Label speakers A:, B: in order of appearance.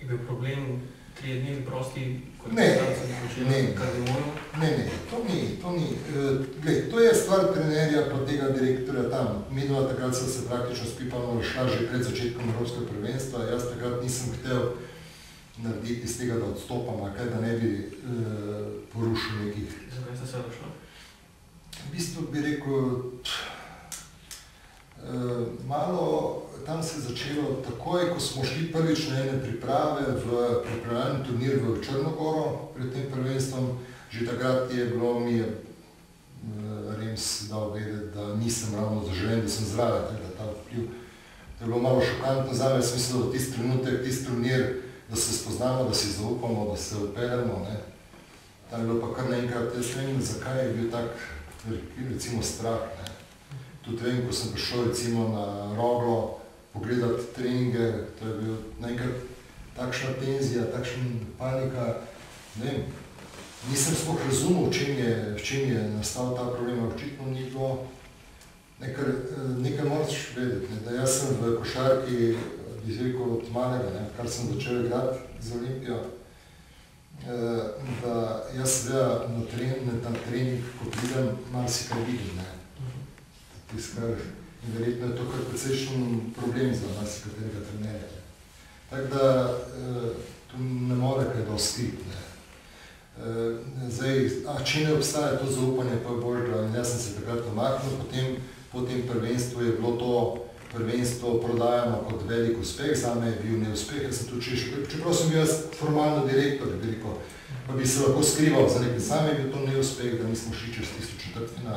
A: Je bil problem tri dni prosti, kot
B: Ne, ne.
A: kardemonu?
B: Ne, ne, to ni, to ni. Eh, Glej, to je stvar trenerja pa tega direktorja tam. Mi dva takrat sva se praktično s Pipanom šla že pred začetkom Evropskega prvenstva. Jaz takrat nisem hotel narediti iz tega, da odstopam, a kaj, da ne bi eh, porušil nekih
A: Zakaj ste se razšla?
B: V bistvu bi rekel, eh, malo tam se je začelo takoj, ko smo šli prvič na ene priprave v pripravljalni turnir v Črnogoro pred tem prvenstvom. Že takrat je bilo mi je eh, Rems dal vedeti, da nisem ravno zaželen, da sem tako da ta vpliv. To je bilo malo šokantno za me, mislim, da v tisti trenutek, tisti turnir, da se spoznamo, da si zaupamo, da se odpeljemo. ne. Tam je bilo pa kar naenkrat, jaz ne vem, zakaj je bil tak recimo strah. Ne. Tudi vem, ko sem prišel recimo na Roglo pogledati treninge, to je bil naenkrat takšna tenzija, takšna panika, ne vem, nisem sploh razumel, v čem je, v čem je nastal ta problem, očitno ni bilo. Nekaj, nekaj moraš vedeti, ne, da jaz sem v košarki, bi rekel, od malega, ne, kar sem začel igrati za Olimpijo, eh, da jaz seveda na, tren, na trening, ko pridem, marsikaj vidim. Ne. Tisto, kar in verjetno je to kar precejšen problem za marsikaterega trenerja. ne. Tako da eh, tu ne more kaj dosti. Ne. Eh, Zdaj, a če ne obstaja to zaupanje, pa je bolj, da jaz sem se takrat omaknil, potem po tem prvenstvu je bilo to prvenstvo prodajano kot velik uspeh, zame je bil neuspeh, jaz sem tu češ, čeprav sem jaz formalno direktor, rekel, pa bi se lahko skrival za nekaj, zame je bil to neuspeh, da nismo šli čez tisto četrtfinale.